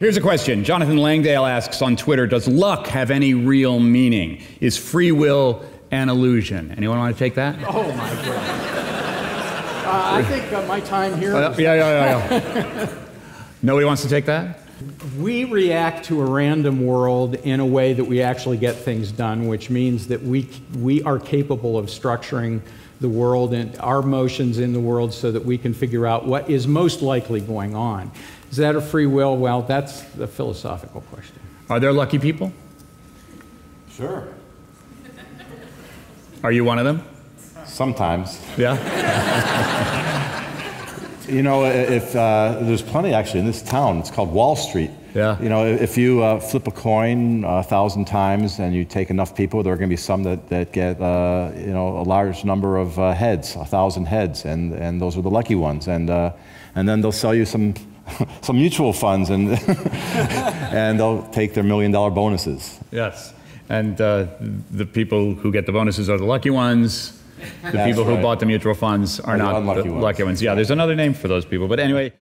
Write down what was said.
Here's a question. Jonathan Langdale asks on Twitter Does luck have any real meaning? Is free will an illusion? Anyone want to take that? Oh, my God. Uh, I think uh, my time here. Uh, yeah, yeah, yeah, yeah. Nobody wants to take that? We react to a random world in a way that we actually get things done, which means that we, we are capable of structuring the world and our motions in the world so that we can figure out what is most likely going on. Is that a free will? Well, that's the philosophical question. Are there lucky people? Sure. Are you one of them? Sometimes. Yeah. You know, if uh, there's plenty actually in this town, it's called Wall Street. Yeah. You know, if you uh, flip a coin a thousand times and you take enough people, there are going to be some that, that get, uh, you know, a large number of uh, heads, a thousand heads, and, and those are the lucky ones. And, uh, and then they'll sell you some, some mutual funds and, and they'll take their million dollar bonuses. Yes. And uh, the people who get the bonuses are the lucky ones. The That's people who right. bought the mutual funds are Are the not the lucky ones. Yeah, there's another name for those people. But anyway.